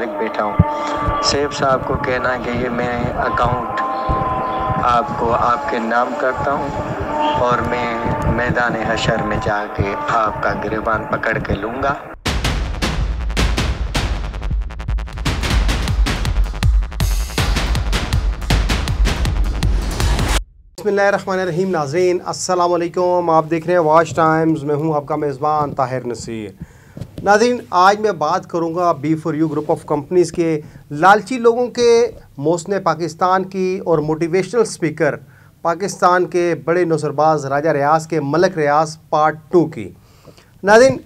बैठा हूँ। सेब साहब को कहना है कि ये मैं अकाउंट आपको आपके नाम करता हूँ और मैं मैदान हशर में जाके आपका गिरबान पकड़ के लूँगा। बसमीम नाजरीन अस्सलाम आप देख रहे हैं वाच टाइम्स मैं हूँ आपका मेज़बान ताहिर नसीर। नाजरीन, आज मैं बात करूँगा B for you group of companies के लालची लोगों के मौसम पाकिस्तान की और मोटिवेशनल स्पीकर पाकिस्तान के बड़े नसरबाज राजा रियाज के मलक रियाज पार्ट टू की। नाजिन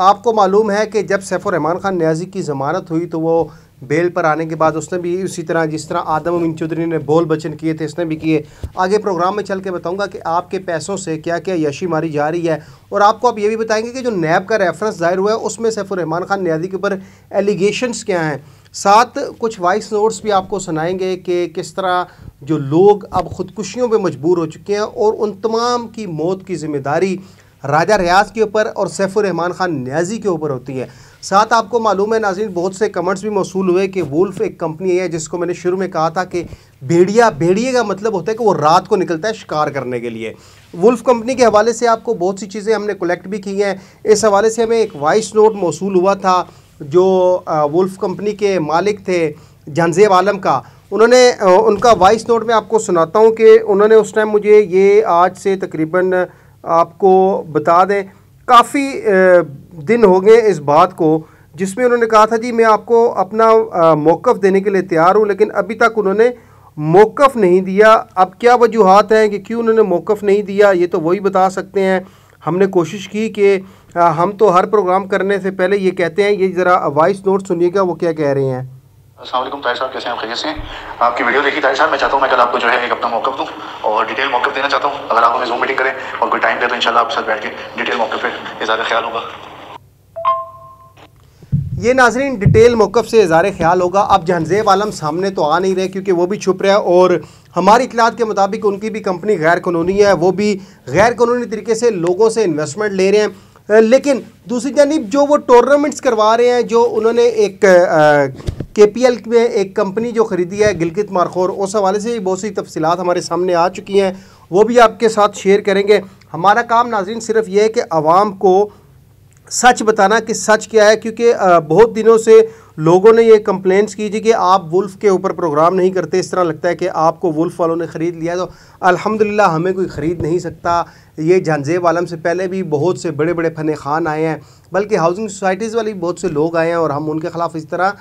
आपको मालूम है कि जब सैफ़ुररहमान ख़ान न्याजी की ज़मानत हुई तो वो बेल पर आने के बाद उसने भी उसी तरह, जिस तरह आदम अमीन चौधरी ने बोल बचन किए थे, इसने भी किए। आगे प्रोग्राम में चल के बताऊँगा कि आपके पैसों से क्या क्या यशी मारी जा रही है। और आपको आप ये भी बताएँगे कि जो नैब का रेफरेंस दायर हुआ है, उसमें सैफुररहमान खान न्याजी के ऊपर एलिगेशंस क्या हैं। साथ कुछ वॉइस नोट्स भी आपको सुनाएँगे कि किस तरह जो लोग अब ख़ुदकुशियों पर मजबूर हो चुके हैं और उन तमाम की मौत की ज़िम्मेदारी राजा रियाज के ऊपर और सैफुररहमान खान न्याजी के ऊपर होती है। साथ आपको मालूम है नाजिन बहुत से कमेंट्स भी मौसू हुए कि वुल्फ एक कंपनी है, जिसको मैंने शुरू में कहा था कि भेड़िया, भेड़िए का मतलब होता है कि वो रात को निकलता है शिकार करने के लिए। वुल्फ कंपनी के हवाले से आपको बहुत सी चीज़ें हमने कलेक्ट भी की हैं। इस हवाले से हमें एक वॉइस नोट मौसू हुआ था, जो वुल्फ कंपनी के मालिक थे जंजेब आलम का। उन्होंने उनका वॉइस नोट में आपको सुनाता हूँ कि उन्होंने उस टाइम मुझे ये आज से तकरीबन आपको बता दें, काफ़ी दिन हो गए इस बात को, जिसमें उन्होंने कहा था, जी, मैं आपको अपना मौक़ देने के लिए तैयार हूँ, लेकिन अभी तक उन्होंने मौक़ नहीं दिया। अब क्या वजूहत हैं कि क्यों उन्होंने मौक़ नहीं दिया? ये तो वही बता सकते हैं। हमने कोशिश की कि हम तो हर प्रोग्राम करने से पहले ये कहते हैं, ये ज़रा वॉइस नोट सुनिएगा, वो क्या कह रहे हैं? असलम ताहिर साहब, कैसे हैं से आपकी वीडियो देखी, ताहिर साहब, मैं चाहता हूँ, मैं कल आपको जो है एक अपना दूँ और डिटेल देना चाहता हूँ। अगर आप हमें जूम मीटिंग करें और कोई टाइम दे तो आपके साथ बैठ के डिटेल ख्याल होगा। ये नाजरीन, डिटेल मौकफ़ से इज़ार ख्याल होगा। अब जहनजेब आलम सामने तो आ नहीं रहे क्योंकि वो भी छुप रहा है और हमारी इतलात के मुताबिक उनकी भी कंपनी गैर कानूनी है। वो भी गैर कानूनी तरीके से लोगों से इन्वेस्टमेंट ले रहे हैं। लेकिन दूसरी जानब जो वो टूर्नामेंट्स करवा रहे हैं, जो उन्होंने एक के पी एल में एक कंपनी जो ख़रीदी है, गिलगित मारखोर, उस हवाले से भी बहुत सी तफसीत हमारे सामने आ चुकी हैं। वो भी आपके साथ शेयर करेंगे। हमारा काम नाजरीन सिर्फ़ ये है कि आवाम को सच बताना कि सच क्या है, क्योंकि बहुत दिनों से लोगों ने ये कंप्लेंट्स की थी कि आप वुल्फ़ के ऊपर प्रोग्राम नहीं करते। इस तरह लगता है कि आपको वुल्फ़ वालों ने ख़रीद लिया तो अल्हम्दुलिल्लाह हमें कोई ख़रीद नहीं सकता। ये जानजेब आलम से पहले भी बहुत से बड़े बड़े फ़न खान आए हैं, बल्कि हाउसिंग सोसाइटीज़ वाले बहुत से लोग आए हैं और हम उनके ख़िलाफ़ इस तरह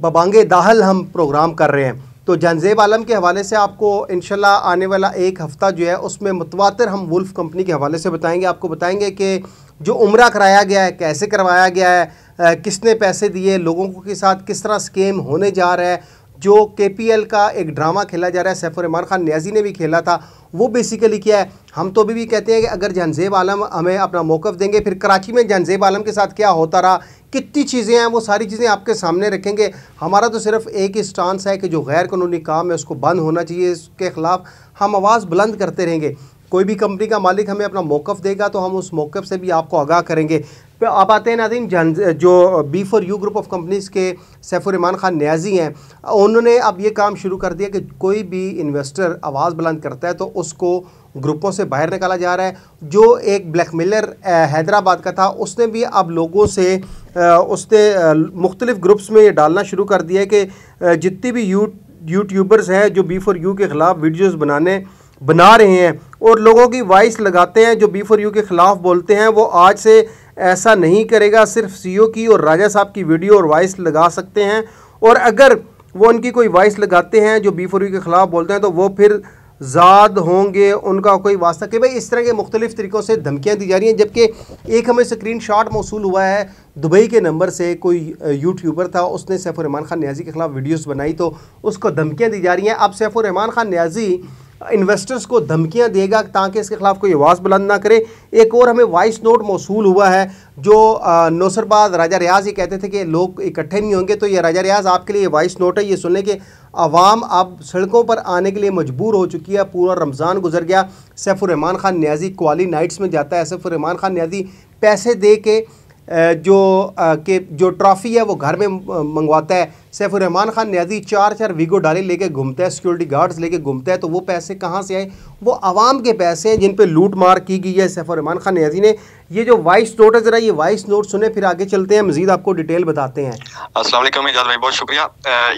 बबांगे दाहल हम प्रोग्राम कर रहे हैं। तो जनजेब आलम के हवाले से आपको इनशाला आने वाला एक हफ़्ता जो है, उसमें मुतवातर हम वुल्फ कंपनी के हवाले से बताएँगे। आपको बताएँगे कि जो उम्र कराया गया है, कैसे करवाया गया है किसने पैसे दिए, लोगों के साथ किस तरह स्कीम होने जा रहा है जो के का एक ड्रामा खेला जा रहा है, सैफुर रमान खान, न्याजी ने भी खेला था, वो बेसिकली क्या है। हम तो अभी भी कहते हैं कि अगर जनजेब आलम हमें अपना मौक़ देंगे, फिर कराची में जनजेब आलम के साथ क्या होता रहा, कितनी चीज़ें हैं, वो सारी चीज़ें आपके सामने रखेंगे। हमारा तो सिर्फ़ एक ही स्टांस है कि जो गैर कानूनी काम है, उसको बंद होना चाहिए, इसके ख़िलाफ़ हम आवाज़ बुलंद करते रहेंगे। कोई भी कंपनी का मालिक हमें अपना मौक़ देगा तो हम उस मौक़ से भी आपको आगाह करेंगे। आप आते हैं नादिन जो B for you group of companies के सैफुररमान खान न्याजी हैं, उन्होंने अब ये काम शुरू कर दिया कि कोई भी इन्वेस्टर आवाज़ बुलंद करता है तो उसको ग्रुपों से बाहर निकाला जा रहा है। जो एक ब्लैकमेलर हैदराबाद का था, उसने भी अब लोगों से उसने मुख्तलिफ़ ग्रुप्स में ये डालना शुरू कर दिया है कि जितनी भी यू यूट्यूबर्स हैं जो बी फॉर यू के ख़िलाफ़ वीडियोज़ बनाने, बना रहे हैं, और लोगों की वॉइस लगाते हैं, जो बी फॉर यू के ख़िलाफ़ बोलते हैं, वो आज से ऐसा नहीं करेगा, सिर्फ़ सीईओ की और राजा साहब की वीडियो और वॉइस लगा सकते हैं। और अगर वो उनकी कोई वॉइस लगाते हैं, जो बी फॉर के ख़िलाफ़ बोलते हैं तो वो फिर ज़ाद होंगे, उनका कोई वास्ता। कि भाई, इस तरह के मुख्तलिफ़ तरीक़ों से धमकियाँ दी जा रही हैं, जबकि एक हमें स्क्रीन शॉट मौसू हुआ है दुबई के नंबर से, कोई यूट्यूबर था, उसने सैफुररहमान खान न्याजी के ख़िलाफ़ वीडियोज़ बनाई तो उसको धमकियाँ दी जा रही हैं। अब सैफुररहमान खान न्याजी इन्वेस्टर्स को धमकियाँ देगा ताकि इसके खिलाफ कोई आवाज़ बुलंद ना करे। एक और हमें वॉइस नोट मौसू हुआ है, जो नौसरबाज राजा रियाज ये कहते थे कि लोग इकट्ठे नहीं होंगे तो ये राजा रियाज आपके लिए वॉइस नोट है। ये सुनने के आवाम अब सड़कों पर आने के लिए मजबूर हो चुकी है। पूरा रमज़ान गुजर गया। सैफुररहमान खान न्याजी क्वाली नाइट्स में जाता है। सैफुररहमान खान न्याजी पैसे दे के जो के, जो ट्रॉफ़ी है वो घर में मंगवाता है। सैफुररहमान खान न्याजी चार चार वीगो डाले लेके घूमता है सिक्योरिटी गार्ड्स लेके घूमता है तो वो पैसे कहाँ से आए? वो आवाम के पैसे हैं जिन पे लूट मार की गई है सैफुररहमान खान न्याजी ने। ये जो वाइस नोट है, ज़रा ये वाइस नोट सुने, फिर आगे चलते हैं। मजीद आपको डिटेल बताते हैं। असल भाई, बहुत शुक्रिया।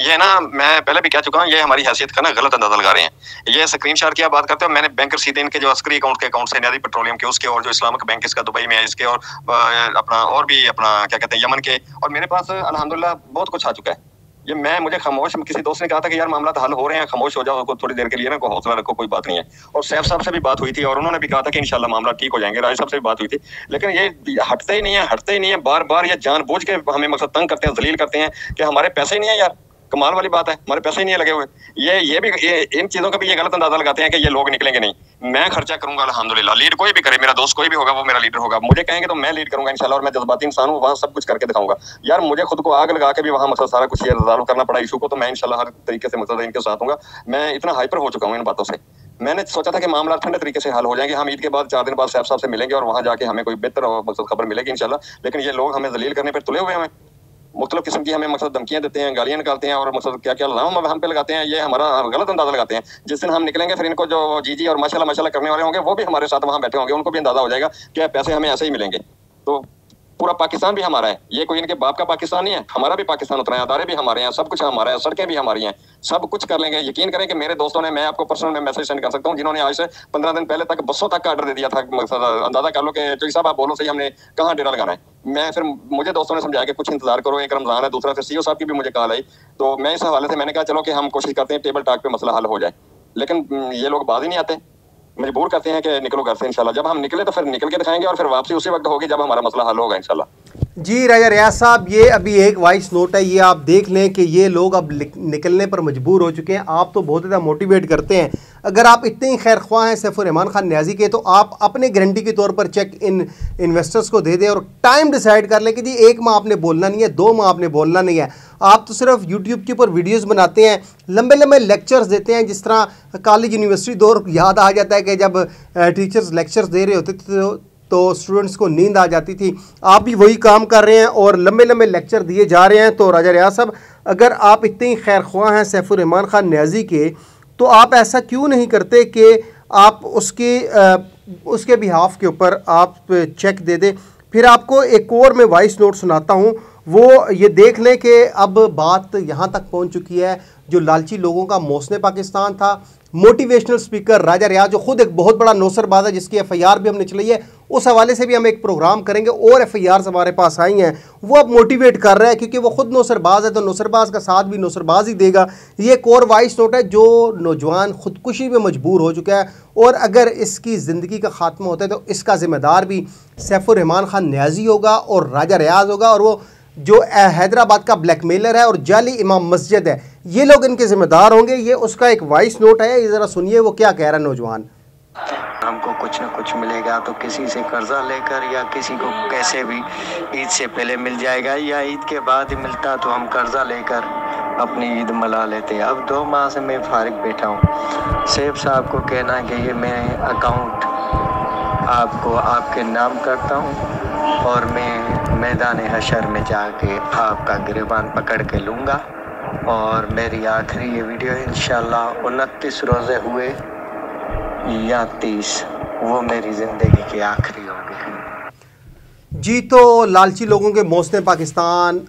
ये ना, मैं पहले भी कह चुका हूँ, ये हमारी हैसियत का ना गलत अंदाज़ा लगा रहे हैं। ये स्क्रीन शॉट की बात करते हो, मैंने बैंक रसीद इनके जो अस्करी अकाउंट के अकाउंट से, न्याजी पेट्रोलियम के, उसके और जो इस्लामिक बैंक इसका दुबई में है, इसके और अपना और भी अपना, क्या कहते हैं यमन के। और मेरे पास अलहमदुल्ला बहुत कुछ आ चुका है। ये मैं, मुझे खामोश किसी दोस्त ने कहा था कि यार मामला तो हल हो रहे हैं, खामोश हो जाओ, थोड़ी देर के लिए ना को हौसला रखो, कोई बात नहीं है। और सैफ साहब से भी बात हुई थी और उन्होंने भी कहा था कि इंशाल्लाह मामला ठीक हो जाएँगे, राज साहब से भी बात हुई थी। लेकिन ये हटते ही नहीं है, हटते ही नहीं है बार बार ये जानबूझ के हमें मकसद तंग करते हैं, जलील करते हैं कि हमारे पैसे ही नहीं है यार। कमाल वाली बात है, हमारे पैसे ही नहीं लगे हुए। ये ये भी, ये, इन चीज़ों का भी ये गलत अंदाज़ा लगाते हैं कि ये लोग निकलेंगे नहीं। मैं खर्चा करूँगा अलहमदुल्ला लीड कोई भी करे, मेरा दोस्त कोई भी होगा, वो मेरा लीडर होगा। मुझे कहेंगे तो मैं लीड करूँगा इंशाल्लाह, और मैं जज्बाती इंसान हूँ, वहाँ सब कुछ करके दिखाऊँगा। यार, मुझे खुद को आग लगा के भी वहाँ मतलब सारा कुछ ये करना पड़ा इशू को तो मैं इंशाल्लाह हर तरीके से मतलब इनके साथ हूँ मैं इतना हाइपर हो चुका हूँ इन बातों से। मैंने सोचा था कि मामला ठंडे तरीके से हल हो जाएँगे। हम ईद के बाद, चार दिन बाद सैफ साहब से मिलेंगे और वहाँ जाके हमें कोई बेहतर मकसद खबर मिलेगी इंशाल्लाह। लेकिन ये लोग हमें जलील करने पर तुले हुए हैं मुख्तलिफ़ किस्म की हमें मतलब धमकियाँ देते हैं, गालियाँ निकालते हैं और मतलब क्या क्या लाओ, हम पे लगाते हैं, ये हमारा गलत अंदाज़ा लगाते हैं। जिस दिन हम निकलेंगे, फिर इनको जो जी जी और माशाला माशाला करने वाले होंगे, वो भी हमारे साथ वहाँ बैठे होंगे, उनको भी अंदाज़ा हो जाएगा कि पैसे हमें ऐसे ही मिलेंगे। तो पूरा पाकिस्तान भी हमारा है। ये कोई इनके बाप का पाकिस्तान नहीं है। हमारा भी पाकिस्तान उतना है अदारे भी हमारे हैं, सब कुछ हमारा है, सड़कें भी हमारी हैं, सब कुछ कर लेंगे। यकीन करें कि मेरे दोस्तों ने, मैं आपको पर्सनल में मैसेज सेंड कर सकता हूँ, जिन्होंने आज से पंद्रह दिन पहले तक बसों तक का ऑर्डर दे दिया था अंदाज़ा कर लो कि चौकी साहब आप बोलो सही, हमने कहाँ डेरा लगाना है। मैं फिर मुझे दोस्तों ने समझाया कि कुछ इंतज़ार करो, एक रमज़ान है, दूसरा फिर सीओ साहब की भी मुझे कॉल आई। तो मैं इस हवाले से, मैंने कहा, चलो कि हम कोशिश करते हैं टेबल टाक पे मसला हल हो जाए। लेकिन ये लोग बात ही नहीं आते। मजबूर करते हैं कि निकलो घर से, इंशाल्लाह। जब हम निकले तो फिर निकल के दिखाएँगे और फिर वापसी उसी वक्त होगी जब हमारा मसला हल होगा, इंशाल्लाह। जी, राजा रियाज साहब, ये अभी एक वॉइस नोट है, ये आप देख लें कि ये लोग अब निकलने पर मजबूर हो चुके हैं। आप तो बहुत ज़्यादा मोटिवेट करते हैं। अगर आप इतने ही खैर ख्वाह हैं रहमान खान न्याजी के तो आप अपने गारंटी के तौर पर चेक इन इन्वेस्टर्स को दे दें और टाइम डिसाइड कर लें कि जी, एक माह आपने बोलना नहीं है, दो माह आपने बोलना नहीं है। आप तो सिर्फ़ यूट्यूब के ऊपर वीडियोज़ बनाते हैं लंबे लंबे लेक्चर्स देते हैं जिस तरह कॉलेज यूनिवर्सिटी दौर याद आ जाता है कि जब टीचर्स लेक्चर्स दे रहे होते थे तो तो स्टूडेंट्स को नींद आ जाती थी। आप भी वही काम कर रहे हैं और लंबे लंबे लेक्चर दिए जा रहे हैं। तो राजा रियाज साहब अगर आप इतने ही खैर ख्वाह हैं सैफुररहमान ख़ान न्याजी के तो आप ऐसा क्यों नहीं करते कि आप उसके आ, उसके बिहाफ के ऊपर आप चेक दे दें? फिर आपको एक और मैं वॉइस नोट सुनाता हूँ। वो ये देख लें कि अब बात यहाँ तक पहुँच चुकी है, जो लालची लोगों का मौसम पाकिस्तान था। मोटिवेशनल स्पीकर राजा रियाज जो खुद एक बहुत बड़ा नौसरबाज है, जिसकी एफ़ आई आर भी हमने चलाई है, उस हवाले से भी हम एक प्रोग्राम करेंगे, और एफ़ आई आर हमारे पास आई हैं। वो अब मोटिवेट कर रहा है, क्योंकि वो खुद नौसरबाज है तो नौसरबाज का साथ भी नौसरबाज ही देगा। ये एक और वाइस नोट है, जो नौजवान खुदकुशी में मजबूर हो चुका है, और अगर इसकी ज़िंदगी का खात्मा होता है तो इसका ज़िम्मेदार भी सैफुररहमान खान न्याजी होगा, और राजा रियाज होगा, और वो जो हैदराबाद का ब्लैकमेलर है और जाली इमाम मस्जिद है। ये लोग इनके जिम्मेदार होंगे, ये उसका एक वॉइस नोट है, ये ज़रा सुनिए वो क्या कह रहा है नौजवान। हमको कुछ ना कुछ मिलेगा तो किसी से कर्जा लेकर या किसी को कैसे भी ईद से पहले मिल जाएगा, या ईद के बाद ही मिलता तो हम कर्जा लेकर अपनी ईद मना लेते। अब दो माह से मैं फारिग बैठा हूँ। सेब साहब को कहना है कि ये मैं अकाउंट आपको, आपके नाम करता हूँ और मैं मैदान हशर में जाके आपका गिरबान पकड़ के लूँगा। और मेरी आखिरी ये वीडियो इन उनतीस रोज़े हुए या तीस, वो मेरी ज़िंदगी की आखिरी होगी। जी तो लालची लोगों के मौसम पाकिस्तान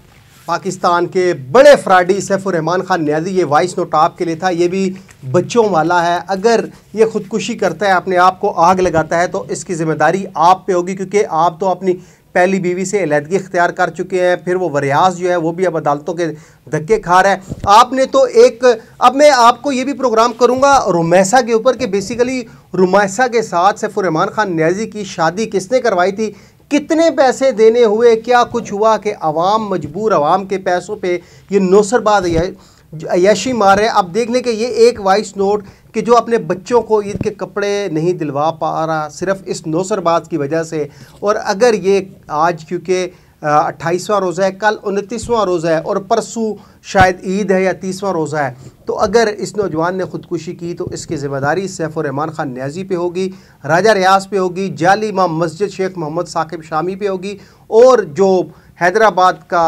पाकिस्तान के बड़े फ्राडी सैफुररहमान खान न्याजी, ये वॉइस नोट आप के लिए था, ये भी बच्चों वाला है। अगर ये ख़ुदकुशी करता है, अपने आप को आग लगाता है तो इसकी ज़िम्मेदारी आप पे होगी, क्योंकि आप तो अपनी पहली बीवी से अलहदगी इख्तियार कर चुके हैं, फिर वो वरियाज जो है वो भी अब अदालतों के धक्के खा रहा है। आपने तो एक, अब मैं आपको ये भी प्रोग्राम करूँगा, रुमैसा के ऊपर कि बेसिकली रुमैसा के साथ सैफुररहमान खान न्याजी की शादी किसने करवाई थी? कितने पैसे देने हुए? क्या कुछ हुआ कि आवाम, मजबूर आवाम के पैसों पे ये नौसरबाद अयाशी मार रहे अब देख लें कि ये एक वॉइस नोट कि जो अपने बच्चों को ईद के कपड़े नहीं दिलवा पा रहा, सिर्फ़ इस नौसरबाज की वजह से। और अगर ये आज, क्योंकि अट्ठाईसवां रोज़ा है, कल उनतीसवां रोज़ा है और परसों शायद ईद है या तीसवां रोज़ा है तो अगर इस नौजवान ने ख़ुदकुशी की तो इसकी ज़िम्मेदारी सैफ़ुररहमान ख़ान न्याजी पे होगी, राजा रियाज पे होगी, जाली इमाम मस्जिद शेख मोहम्मद साकिब शामी पे होगी, और जो हैदराबाद का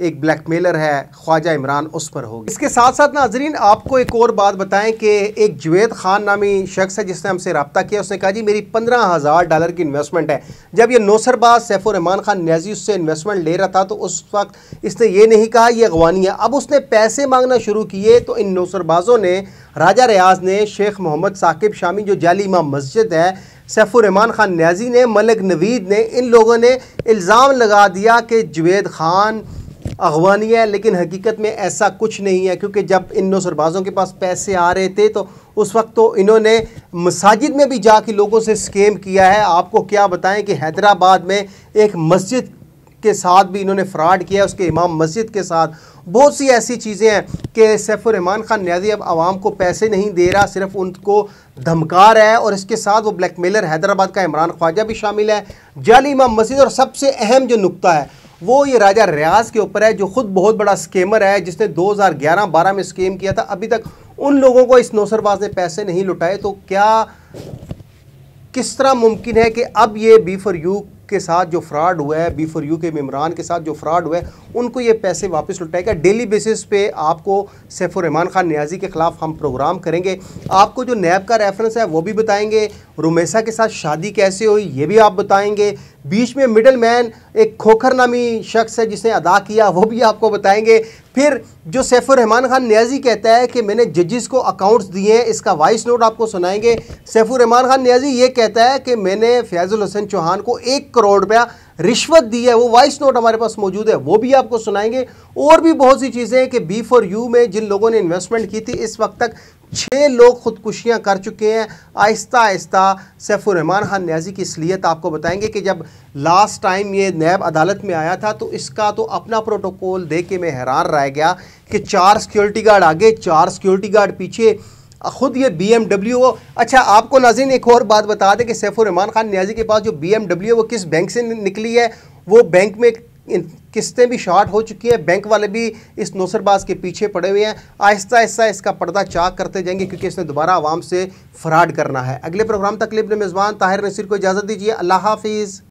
एक ब्लैकमेलर है, ख्वाजा इमरान उस पर होगी। इसके साथ साथ नाजरीन, आपको एक और बात बताएँ कि एक जवेद खान नामी शख्स है जिसने हमसे रबता किया, उसने कहा, जी, मेरी पंद्रह हज़ार डॉलर की इन्वेस्टमेंट है। जब ये नौसरबाज सैफुररहमान खान न्याजी उससे इन्वेस्टमेंट ले रहा था तो उस वक्त इसने ये नहीं कहा यह अगवानी है। अब उसने पैसे मांगना शुरू किए तो इन नौसरबाजों ने, राजा रियाज ने, शेख मोहम्मद साकिब शामी, जो जाली इमाम मस्जिद है सैफुररहमान खान न्याजी ने, मलिक नवीद ने, इन लोगों ने इल्ज़ाम लगा दिया कि जवेद खान अगवानी है, लेकिन हकीकत में ऐसा कुछ नहीं है, क्योंकि जब इन सरबाज़ों के पास पैसे आ रहे थे तो उस वक्त तो इन्होंने मसाजिद में भी जाके लोगों से स्केम किया है। आपको क्या बताएँ कि हैदराबाद में एक मस्जिद के साथ भी इन्होंने फ्रॉड किया उसके इमाम मस्जिद के साथ। बहुत सी ऐसी चीज़ें हैं कि सैफुररहमान खान न्याजी अब आवाम को पैसे नहीं दे रहा, सिर्फ़ उनको धमका रहा है, और इसके साथ वो ब्लैकमेलर हैदराबाद का इमरान ख्वाजा भी शामिल है। जाली इमाम मस्जिद, और सबसे अहम जो नुकता है वो ये राजा रियाज के ऊपर है, जो खुद बहुत बड़ा स्केमर है, जिसने 2011-12 में स्केम किया था। अभी तक उन लोगों को इस नौसरबाज ने पैसे नहीं लुटाए तो क्या, किस तरह मुमकिन है कि अब ये बी फॉर यू के साथ जो फ्रॉड हुआ है बी फॉर यू के मेम्बरान के साथ जो फ्रॉड हुआ है, उनको ये पैसे वापस लुटाएगा। डेली बेसिस पे आपको सैफुररहमान खान न्याजी के ख़िलाफ़ हम प्रोग्राम करेंगे। आपको जो नैब का रेफरेंस है, वो भी बताएँगे। रुमेसा के साथ शादी कैसे हुई, ये भी आप बताएँगे। बीच में मिडल मैन एक खोखर नामी शख्स है जिसने अदा किया, वो भी आपको बताएँगे। फिर जो सैफुररहमान खान न्याजी कहता है कि मैंने जजेस को अकाउंट्स दिए हैं, इसका वॉइस नोट आपको सुनाएँगे। सैफुररहमान खान न्याजी ये कहता है कि मैंने फैज़ुल हसन चौहान को एक करोड़ रुपया रिश्वत दी है, वो वॉइस नोट हमारे पास मौजूद है, वो भी आपको सुनाएँगे। और भी बहुत सी चीज़ें हैं कि बी फॉर यू में जिन लोगों ने इन्वेस्टमेंट की थी, इस वक्त तक छः लोग खुदकुशियाँ कर चुके हैं। आहिस्ता आहिस्ता सैफुररहमान खान न्याजी की असलियत आपको बताएँगे कि जब लास्ट टाइम ये नैब अदालत में आया था तो इसका तो अपना प्रोटोकॉल दे के मैं हैरान रह गया कि चार सिक्योरिटी गार्ड आगे, चार सिक्योरिटी गार्ड पीछे। खुद ये बी एम डब्ल्यू अच्छा आपको नाजिन एक और बात बता दें कि सैफुररहमान खान न्याजी के पास जो बी एम डब्ल्यू वो किस बैंक से निकली है? वो बैंक में किस्तें भी शॉर्ट हो चुकी हैं। बैंक वाले भी इस नौसरबाज के पीछे पड़े हुए हैं। आहिस्ता आहिस्ता इसका पर्दा चाक करते जाएँगे क्योंकि इसने दोबारा आवाम से फ्राड करना है। अगले प्रोग्राम तक ने मेज़बान ताहिर नसीर को इजाज़त दीजिए। अल्लाह हाफिज़।